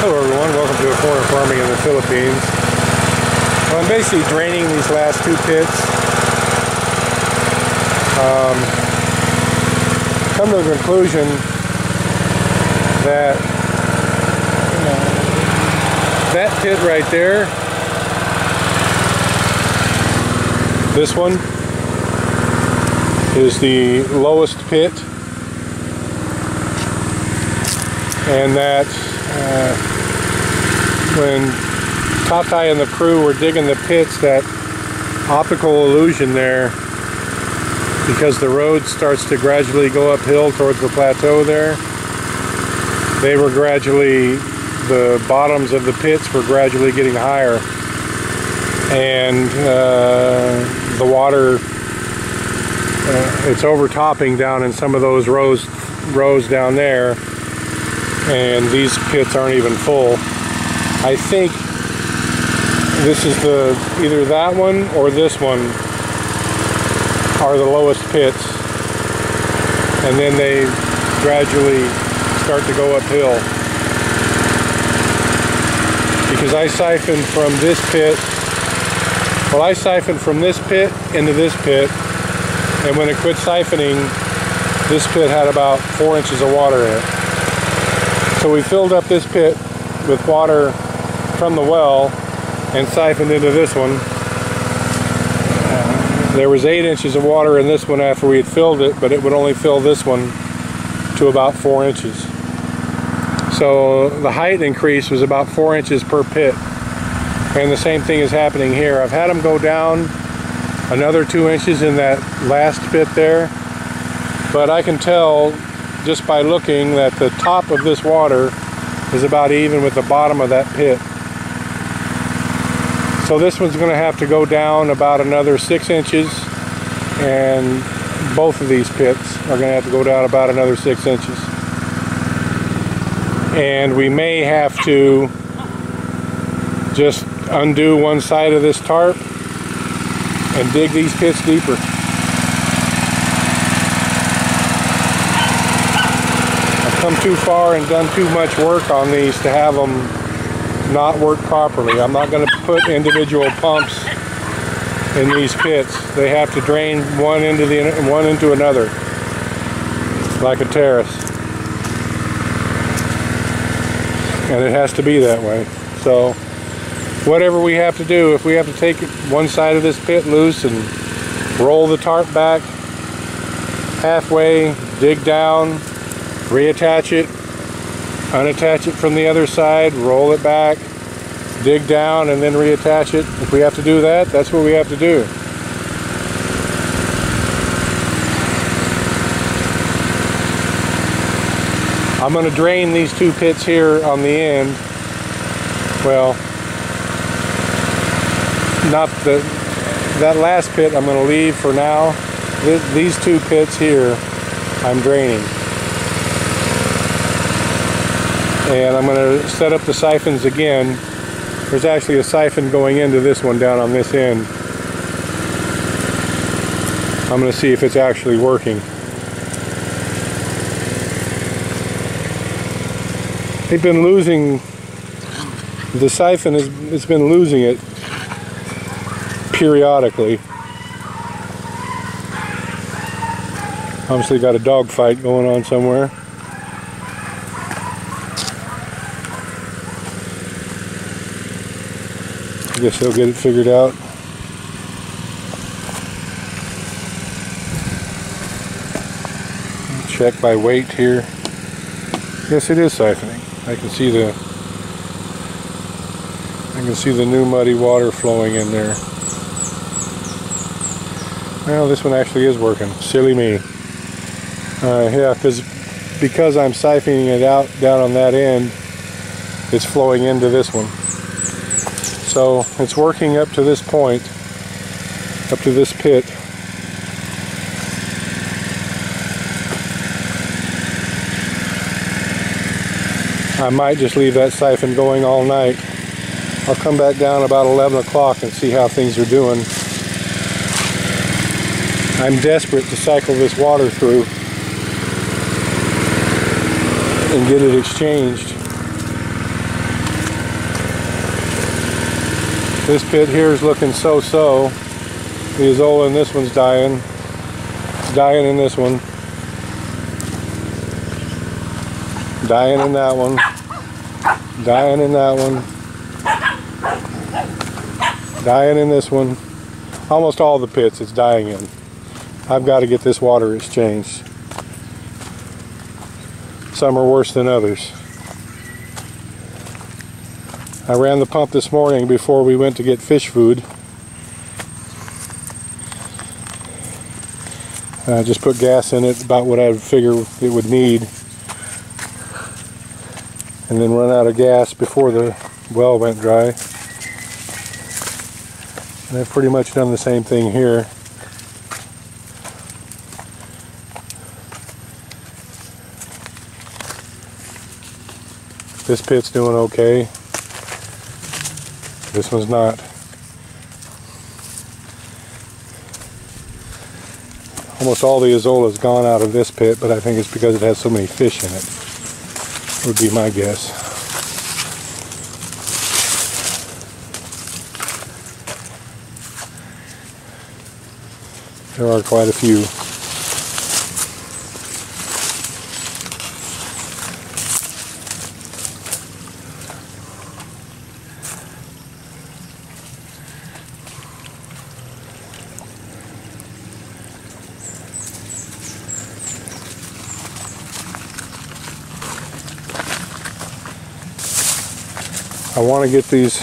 Hello everyone, welcome to a foreigner farming in the Philippines. Well, I'm basically draining these last two pits. Um, come to the conclusion that that pit right there, this one, is the lowest pit. And that uh, when Tatai and the crew were digging the pits, that optical illusion there, because the road starts to gradually go uphill towards the plateau there, they were gradually, the bottoms of the pits were gradually getting higher. And uh, the water, uh, it's overtopping down in some of those rows, rows down there and these pits aren't even full. I think this is the either that one or this one are the lowest pits. And then they gradually start to go uphill. Because I siphoned from this pit well I siphoned from this pit into this pit. And when it quit siphoning this pit had about four inches of water in it. So we filled up this pit with water from the well and siphoned into this one. There was eight inches of water in this one after we had filled it, but it would only fill this one to about four inches. So the height increase was about four inches per pit. And the same thing is happening here. I've had them go down another two inches in that last pit there, but I can tell just by looking that the top of this water is about even with the bottom of that pit. So this one's going to have to go down about another six inches and both of these pits are going to have to go down about another six inches. And we may have to just undo one side of this tarp and dig these pits deeper. I've come too far and done too much work on these to have them not work properly. I'm not going to put individual pumps in these pits. They have to drain one into the one into another like a terrace. And it has to be that way. So whatever we have to do, if we have to take one side of this pit loose and roll the tarp back halfway, dig down, reattach it, unattach it from the other side, roll it back, dig down, and then reattach it. If we have to do that, that's what we have to do. I'm going to drain these two pits here on the end. Well, not the that last pit I'm going to leave for now. these two pits here I'm draining and I'm going to set up the siphons again. There's actually a siphon going into this one down on this end. I'm going to see if it's actually working. They've been losing, the siphon has it's been losing it periodically. Obviously got a dog fight going on somewhere. I guess they'll get it figured out. Check by weight here. Yes, it is siphoning. I can see the I can see the new muddy water flowing in there. Well, this one actually is working. Silly me. Uh, yeah, because because I'm siphoning it out down on that end, it's flowing into this one. So it's working up to this point, up to this pit. I might just leave that siphon going all night. I'll come back down about 11 o'clock and see how things are doing. I'm desperate to cycle this water through and get it exchanged. This pit here is looking so-so. The Azolla in this one's dying. It's dying in this one. Dying in that one. Dying in that one. Dying in this one. Almost all the pits it's dying in. I've got to get this water exchanged. Some are worse than others. I ran the pump this morning before we went to get fish food. I just put gas in it, about what I figure it would need. And then run out of gas before the well went dry. And I've pretty much done the same thing here. This pit's doing okay. This one's not. Almost all the Azolla's gone out of this pit, but I think it's because it has so many fish in it. Would be my guess. There are quite a few. I want to get these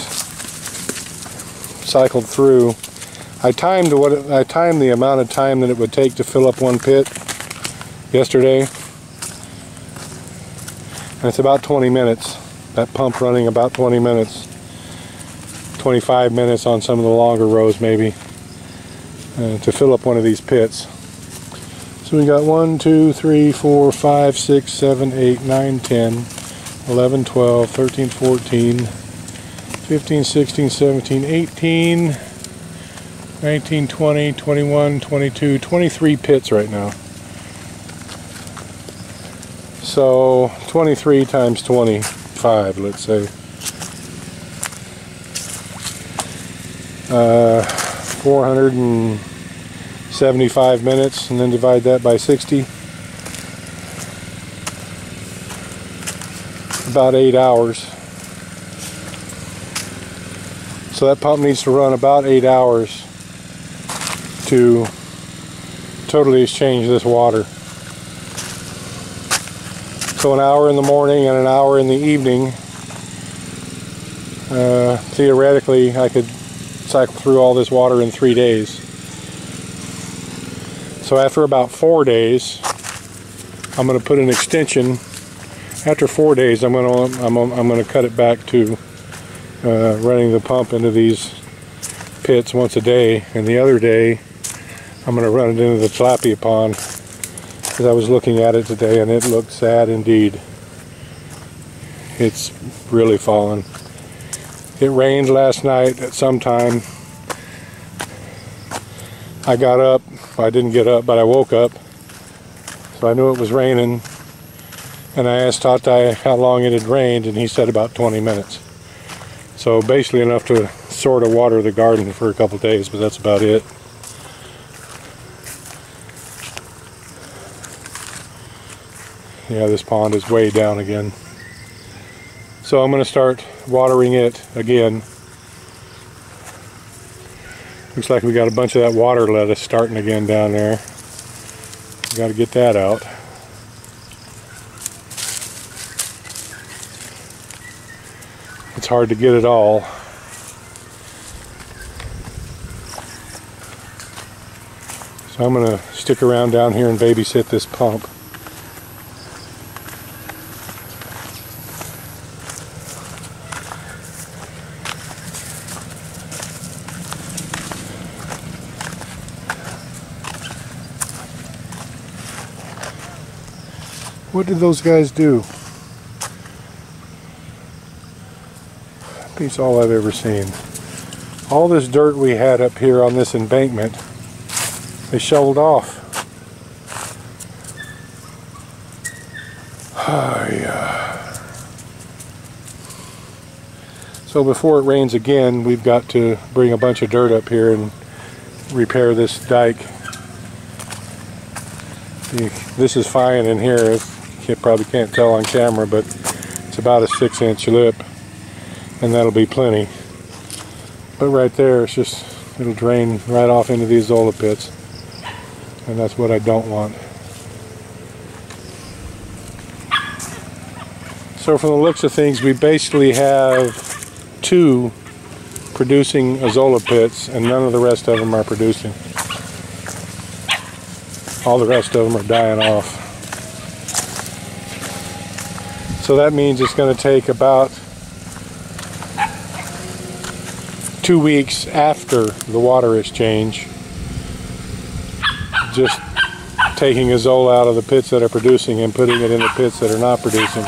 cycled through. I timed what it, I timed the amount of time that it would take to fill up one pit yesterday. And it's about 20 minutes. That pump running about 20 minutes. 25 minutes on some of the longer rows maybe uh, to fill up one of these pits. So we got 1, 2, 3, 4, 5, 6, 7, 8, 9, 10, 11, 12, 13, 14, 15, 16, 17, 18, 19, 20, 21, 22, 23 pits right now. So 23 times 25, let's say. Uh, 475 minutes and then divide that by 60. About eight hours. So that pump needs to run about eight hours to totally exchange this water. So an hour in the morning and an hour in the evening, uh, theoretically I could cycle through all this water in three days. So after about four days, I'm going to put an extension. After four days, I'm going to I'm, I'm going to cut it back to uh, running the pump into these pits once a day and the other day I'm going to run it into the tilapia pond because I was looking at it today and it looked sad indeed. It's really fallen. It rained last night at some time. I got up, I didn't get up, but I woke up. So I knew it was raining. And I asked Tati how long it had rained and he said about 20 minutes. So basically enough to sort of water the garden for a couple days, but that's about it. Yeah, this pond is way down again. So I'm going to start watering it again. Looks like we got a bunch of that water lettuce starting again down there. Got to get that out. Hard to get it all. So I'm going to stick around down here and babysit this pump. What did those guys do? Beats all I've ever seen. All this dirt we had up here on this embankment, they shoveled off. So before it rains again, we've got to bring a bunch of dirt up here and repair this dike. This is fine in here. You probably can't tell on camera, but it's about a six inch lip and that'll be plenty. But right there, it's just, it'll drain right off into these Zola pits. And that's what I don't want. So from the looks of things, we basically have two producing Azolla pits and none of the rest of them are producing. All the rest of them are dying off. So that means it's going to take about two weeks after the water exchange just taking Azolla out of the pits that are producing and putting it in the pits that are not producing.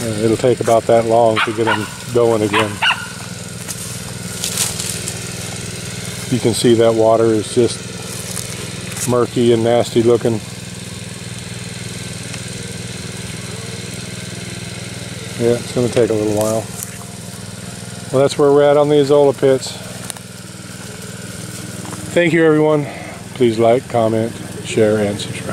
And it'll take about that long to get them going again. You can see that water is just murky and nasty looking. Yeah, it's going to take a little while. Well, that's where we're at on the Azolla pits. Thank you, everyone. Please like, comment, share, and subscribe.